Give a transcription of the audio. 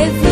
parecer.